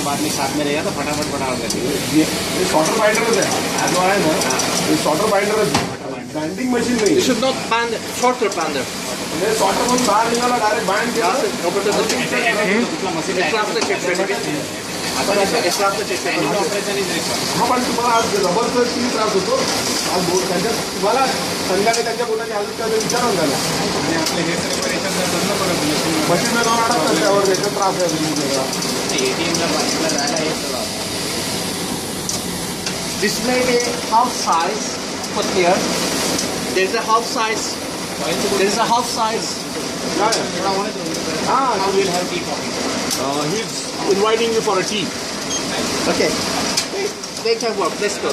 के बाद में साथ में रहेगा तो फटाफट फटाफट कर देगा ये ये शॉर्टर बाइंडरच आहे जो आहे ना हे। शॉर्टर बाइंडरच बँडिंग मशीन नाही You should not band it. Shorter bander. म्हणजे शॉर्टर म्हणून बाहेर निघाला डायरेक्ट बाइंड कुठला machine chip certificate. Operation is required हा। पण तुम्हाला आज रबरचा किती त्रास होतो आज त्यांच्या तुम्हाला संध्याकाळी त्यांच्या बोटाची हालत काय ते विचारून झाला आणि आपले हे machine This may be half size put here. There is a half size. There is a half size. Ah, we'll have tea coffee. Uh, he's inviting you for a tea. Okay. They can work. Let's go.